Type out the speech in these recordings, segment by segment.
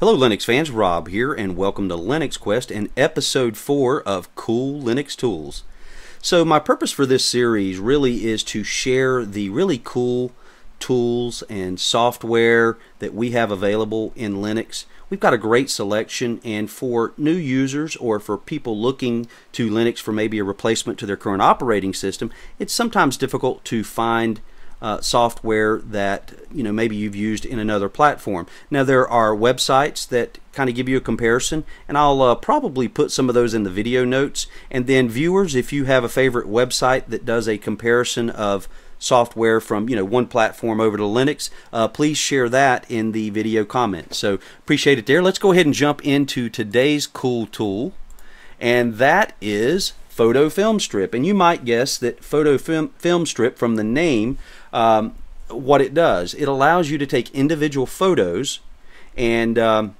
Hello Linux fans, Rob here and welcome to Linux Quest and episode 4 of Cool Linux Tools. So my purpose for this series really is to share the really cool tools and software that we have available in Linux. We've got a great selection and for new users or for people looking to Linux for maybe a replacement to their current operating system, it's sometimes difficult to find uh, software that you know maybe you've used in another platform. Now there are websites that kind of give you a comparison, and I'll uh, probably put some of those in the video notes. And then viewers, if you have a favorite website that does a comparison of software from you know one platform over to Linux, uh, please share that in the video comments. So appreciate it there. Let's go ahead and jump into today's cool tool, and that is Photo Film Strip. And you might guess that Photo Film, film Strip from the name, um, what it does. It allows you to take individual photos and um,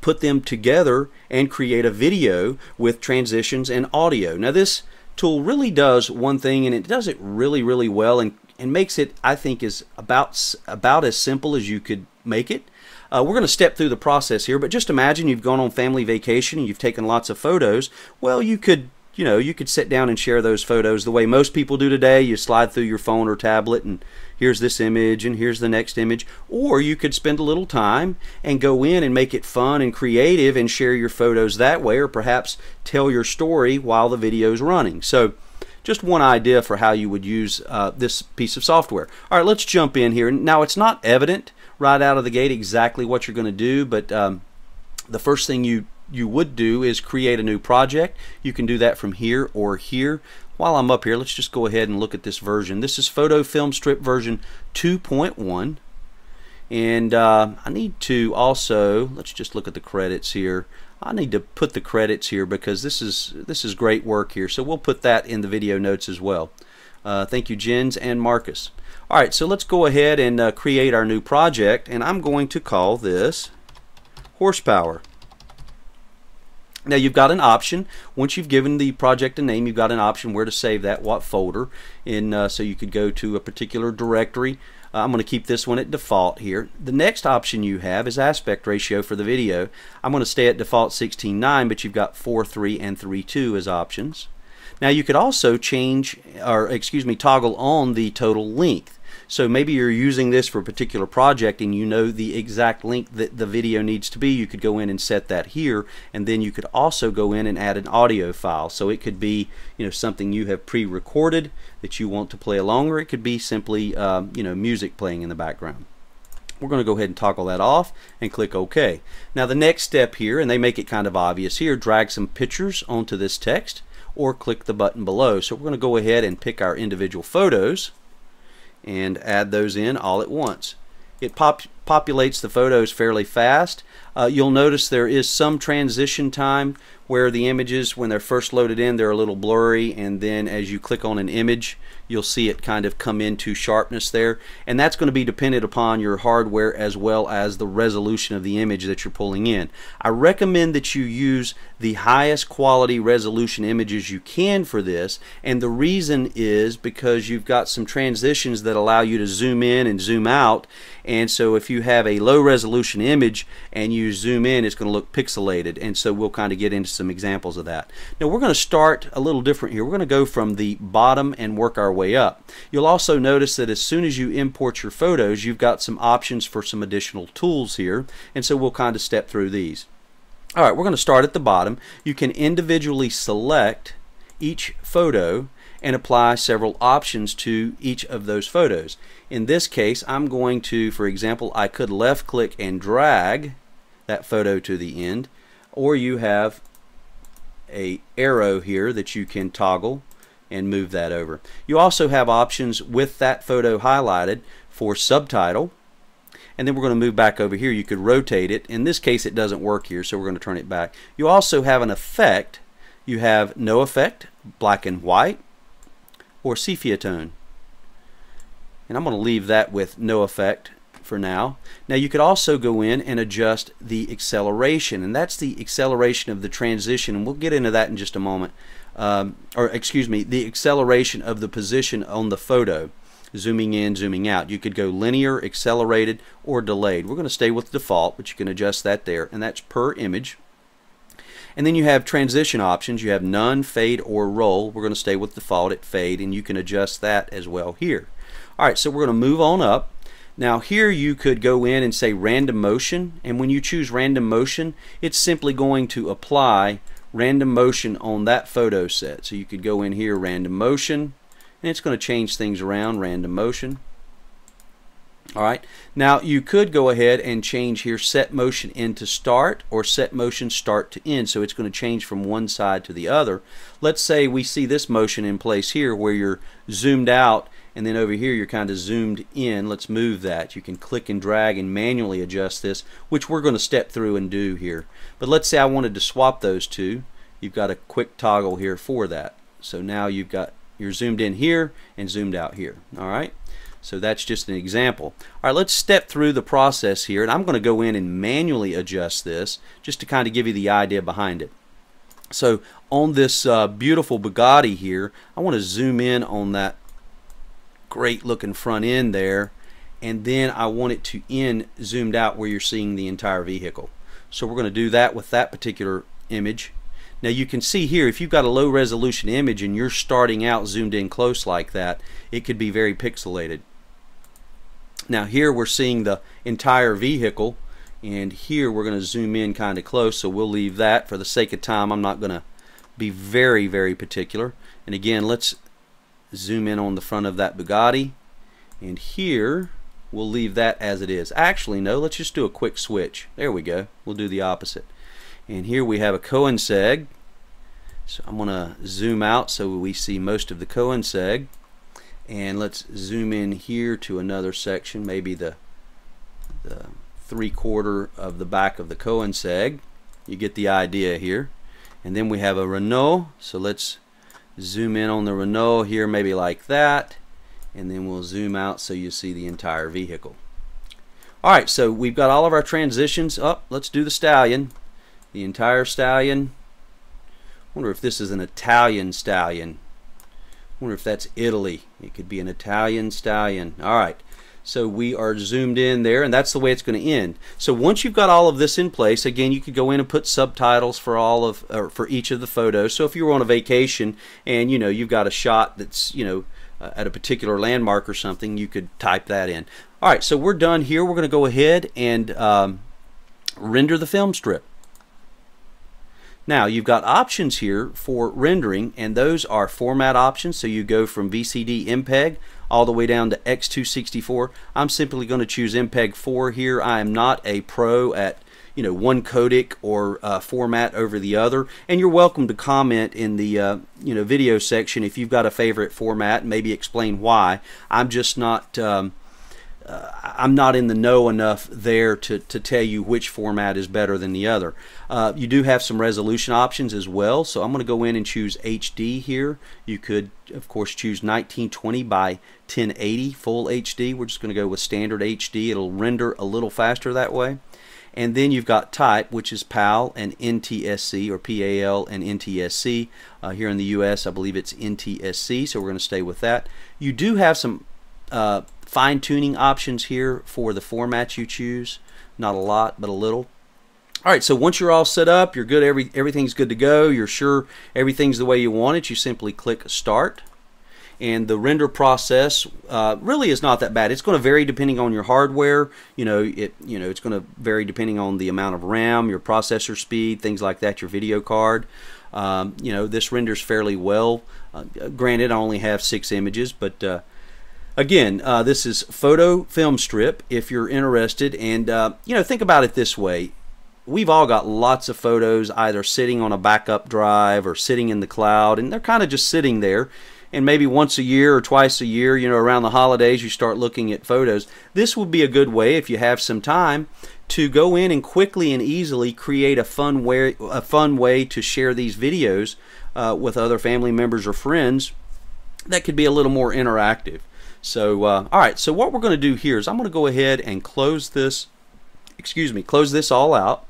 put them together and create a video with transitions and audio. Now this tool really does one thing and it does it really really well and, and makes it I think is about about as simple as you could make it. Uh, we're going to step through the process here, but just imagine you've gone on family vacation and you've taken lots of photos. Well, you could you know, you could sit down and share those photos the way most people do today. You slide through your phone or tablet and here's this image and here's the next image. Or you could spend a little time and go in and make it fun and creative and share your photos that way or perhaps tell your story while the video is running. So just one idea for how you would use uh, this piece of software. All right, let's jump in here. Now it's not evident right out of the gate exactly what you're going to do, but um, the first thing you you would do is create a new project. You can do that from here or here. While I'm up here, let's just go ahead and look at this version. This is Photo Film Strip version 2.1. And uh, I need to also, let's just look at the credits here. I need to put the credits here because this is this is great work here. So we'll put that in the video notes as well. Uh, thank you, Jens and Markus. All right, so let's go ahead and uh, create our new project, and I'm going to call this Horsepower. Now you've got an option. Once you've given the project a name, you've got an option where to save that, what folder. In uh, so you could go to a particular directory. Uh, I'm going to keep this one at default here. The next option you have is aspect ratio for the video. I'm going to stay at default 16:9, but you've got 4:3 and 3:2 as options. Now you could also change, or excuse me, toggle on the total length. So maybe you're using this for a particular project and you know the exact length that the video needs to be. You could go in and set that here and then you could also go in and add an audio file. So it could be you know something you have pre-recorded that you want to play along or it could be simply um, you know music playing in the background. We're going to go ahead and toggle that off and click OK. Now the next step here, and they make it kind of obvious here, drag some pictures onto this text or click the button below. So we're going to go ahead and pick our individual photos and add those in all at once. It pop populates the photos fairly fast. Uh, you'll notice there is some transition time where the images, when they're first loaded in, they're a little blurry, and then as you click on an image, you'll see it kind of come into sharpness there. And that's going to be dependent upon your hardware as well as the resolution of the image that you're pulling in. I recommend that you use the highest quality resolution images you can for this, and the reason is because you've got some transitions that allow you to zoom in and zoom out, and so if you have a low resolution image and you zoom in, it's going to look pixelated, and so we'll kind of get into some examples of that. Now we're going to start a little different here. We're going to go from the bottom and work our way up. You'll also notice that as soon as you import your photos, you've got some options for some additional tools here, and so we'll kind of step through these. All right, we're going to start at the bottom. You can individually select each photo and apply several options to each of those photos. In this case, I'm going to, for example, I could left click and drag that photo to the end, or you have a arrow here that you can toggle and move that over. You also have options with that photo highlighted for subtitle and then we're going to move back over here. You could rotate it. In this case it doesn't work here so we're going to turn it back. You also have an effect. You have no effect black and white or sepia. And I'm going to leave that with no effect for now. Now you could also go in and adjust the acceleration and that's the acceleration of the transition and we'll get into that in just a moment. Um, or excuse me, the acceleration of the position on the photo. zooming in, zooming out. You could go linear, accelerated, or delayed. We're going to stay with default, but you can adjust that there, and that's per image. And then you have transition options. You have none, fade, or roll. We're going to stay with default at fade, and you can adjust that as well here. All right, so we're going to move on up. Now here you could go in and say random motion, and when you choose random motion, it's simply going to apply random motion on that photo set. So you could go in here, random motion, and it's going to change things around, random motion. Alright, now you could go ahead and change here set motion into start or set motion start to end. So it's going to change from one side to the other. Let's say we see this motion in place here where you're zoomed out and then over here you're kind of zoomed in. Let's move that. You can click and drag and manually adjust this, which we're going to step through and do here. But let's say I wanted to swap those two. You've got a quick toggle here for that. So now you've got you're zoomed in here and zoomed out here. All right. So that's just an example. All right, let's step through the process here, and I'm going to go in and manually adjust this just to kind of give you the idea behind it. So on this uh, beautiful Bugatti here, I want to zoom in on that great looking front end there, and then I want it to end zoomed out where you're seeing the entire vehicle. So we're going to do that with that particular image. Now you can see here if you've got a low resolution image and you're starting out zoomed in close like that it could be very pixelated. Now here we're seeing the entire vehicle and here we're going to zoom in kind of close so we'll leave that for the sake of time. I'm not going to be very very particular. And again let's zoom in on the front of that Bugatti. And here we'll leave that as it is. Actually no let's just do a quick switch. There we go. We'll do the opposite. And here we have a Koenigsegg so I'm going to zoom out so we see most of the Koenigsegg and let's zoom in here to another section maybe the the three quarter of the back of the Koenigsegg you get the idea here. And then we have a Renault. So let's zoom in on the Renault here maybe like that. And then we'll zoom out so you see the entire vehicle. Alright so we've got all of our transitions up. Oh, let's do the stallion the entire stallion. Wonder if this is an Italian stallion wonder if that's Italy. It could be an Italian stallion. All right. So we are zoomed in there, and that's the way it's going to end. So once you've got all of this in place, again, you could go in and put subtitles for all of or for each of the photos. So if you were on a vacation and you know you've got a shot that's you know uh, at a particular landmark or something, you could type that in. All right. So we're done here. We're going to go ahead and um, render the film strip. Now you've got options here for rendering and those are format options so you go from VCD MPEG all the way down to X264. I'm simply going to choose MPEG 4 here. I am not a pro at you know one codec or uh, format over the other and you're welcome to comment in the uh, you know video section if you've got a favorite format maybe explain why I'm just not um, uh, I'm not in the know enough there to, to tell you which format is better than the other. Uh, you do have some resolution options as well, so I'm going to go in and choose HD here. You could, of course, choose 1920 by 1080 full HD. We're just going to go with standard HD. It'll render a little faster that way. And then you've got type, which is PAL and NTSC, or PAL and NTSC. Uh, here in the US, I believe it's NTSC, so we're going to stay with that. You do have some uh, fine tuning options here for the formats you choose. Not a lot, but a little. All right, so once you're all set up, you're good, every, everything's good to go, you're sure everything's the way you want it, you simply click Start. And the render process uh, really is not that bad. It's going to vary depending on your hardware. You know, it you know it's going to vary depending on the amount of RAM, your processor speed, things like that, your video card. Um, you know, this renders fairly well. Uh, granted, I only have six images, but uh, Again, uh, this is photo film strip if you're interested. And, uh, you know, think about it this way. We've all got lots of photos either sitting on a backup drive or sitting in the cloud, and they're kind of just sitting there. And maybe once a year or twice a year, you know, around the holidays, you start looking at photos. This would be a good way, if you have some time, to go in and quickly and easily create a fun way, a fun way to share these videos uh, with other family members or friends that could be a little more interactive. So, uh, all right, so what we're going to do here is I'm going to go ahead and close this, excuse me, close this all out.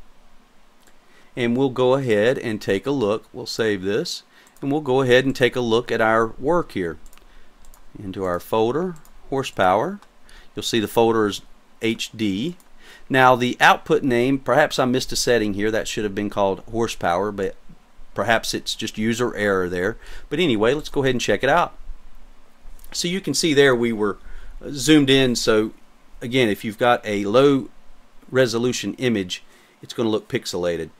And we'll go ahead and take a look. We'll save this. And we'll go ahead and take a look at our work here. Into our folder. horsepower. You'll see the folder is HD. Now the output name, perhaps I missed a setting here. That should have been called horsepower, but perhaps it's just user error there. But anyway, let's go ahead and check it out. So you can see there we were uh, zoomed in. So again, if you've got a low resolution image, it's going to look pixelated.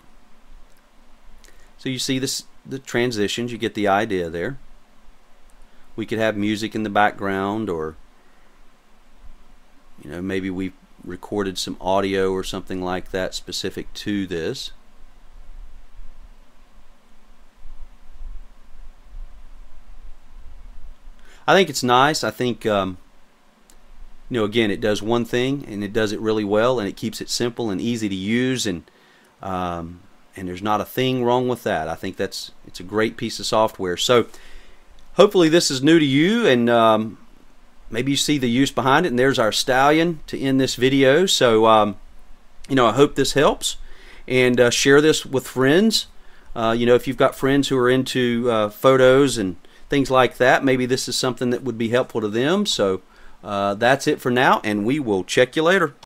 So you see this the transitions, you get the idea there. We could have music in the background or you know maybe we recorded some audio or something like that specific to this. I think it's nice. I think um, you know again it does one thing and it does it really well and it keeps it simple and easy to use and um, and there's not a thing wrong with that. I think that's it's a great piece of software. So hopefully this is new to you and um, maybe you see the use behind it and there's our stallion to end this video so um, you know I hope this helps and uh, share this with friends uh, you know if you've got friends who are into uh, photos and things like that. Maybe this is something that would be helpful to them. So uh, that's it for now and we will check you later